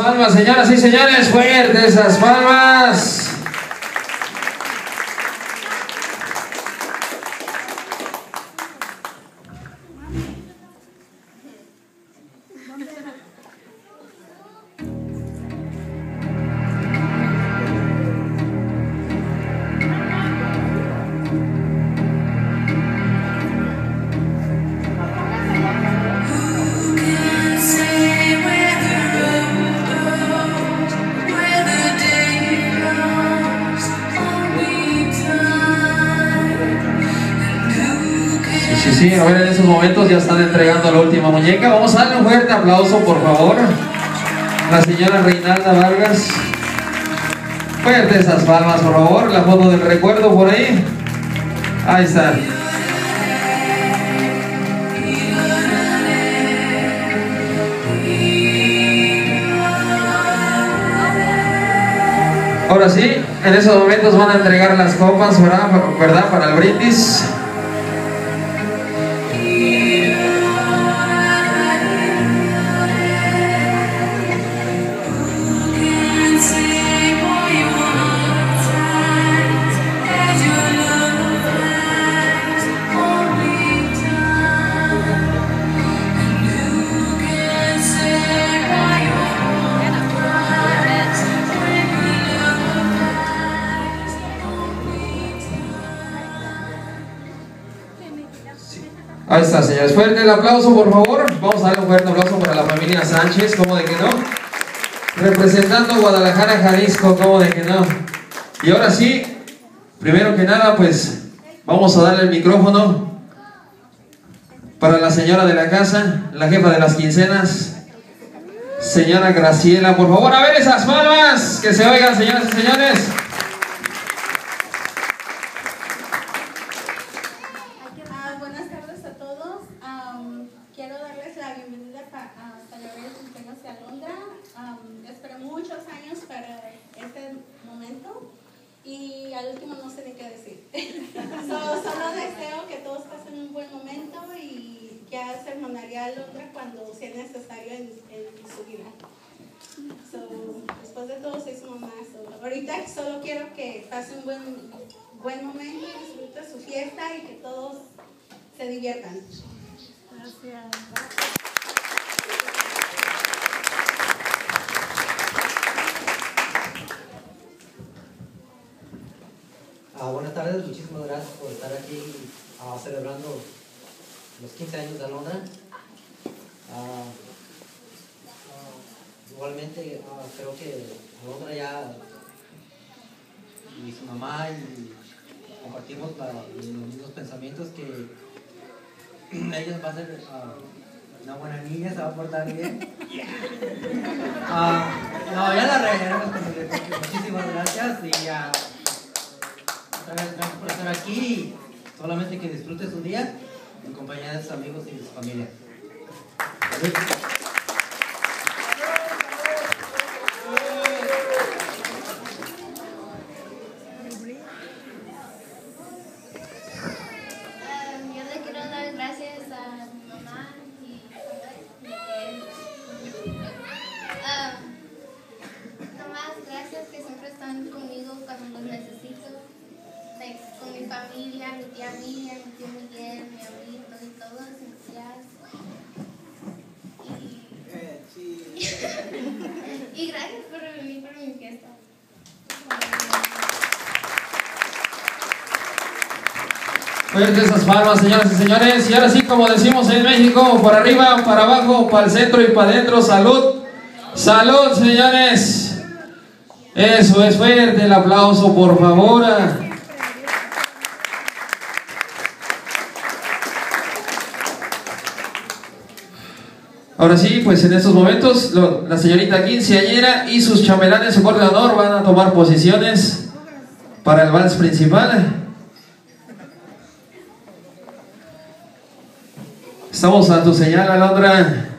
palmas, señoras y señores, fuertes esas palmas. Sí, sí, a ver, en esos momentos ya están entregando la última muñeca. Vamos a darle un fuerte aplauso, por favor. La señora Reinalda Vargas. Fuerte esas palmas, por favor. La foto del recuerdo por ahí. Ahí está. Ahora sí, en esos momentos van a entregar las copas. ¿verdad? Para el brindis. Ahí señores. Fuerte el aplauso, por favor. Vamos a darle un fuerte aplauso para la familia Sánchez, ¿cómo de que no? Representando Guadalajara, Jalisco, ¿cómo de que no? Y ahora sí, primero que nada, pues vamos a darle el micrófono para la señora de la casa, la jefa de las quincenas, señora Graciela. Por favor, a ver esas palmas, que se oigan, señoras y señores. Ah, buenas tardes a todos. Am, quiero darles la bienvenida pa- a Talleres Cumpleaños de Alondra. Am, esperé muchos años para este momento y al último no sé ni qué decir. So, solo deseo que todos pasen un buen momento y ya se mandaría a Alondra cuando sea necesario en, en su vida. So, después de todo soy su mamá. Ahorita solo quiero que pase un buen, buen momento, disfrute su fiesta y que todos se diviertan. Buenas tardes, muchísimas gracias por estar aquí ah, celebrando los 15 años de Alondra. Ah, ah, igualmente creo que Alondra ya y su mamá y compartimos la- los mismos pensamientos que ella va a ser una buena niña, se va a portar bien. No, ya la el- Muchísimas gracias y ah, gracias por estar aquí. Solamente que disfrute su día en compañía de sus amigos y de su familia. Familia, mi tía Miriam, mi tío Miguel, mi abuelito y todos mis tías. Y, gracias por venir por mi fiesta. Fuerte esas palmas, señoras y señores. Y ahora sí, como decimos en México, para arriba, para abajo, para el centro y para adentro. Salud. Salud, señores. Eso es fuerte el aplauso, por favor. Ahora sí, pues en estos momentos lo- la señorita quinceañera y sus chambelanes, su coordinador, van a tomar posiciones para el vals principal. Estamos a tu señal, Alondra.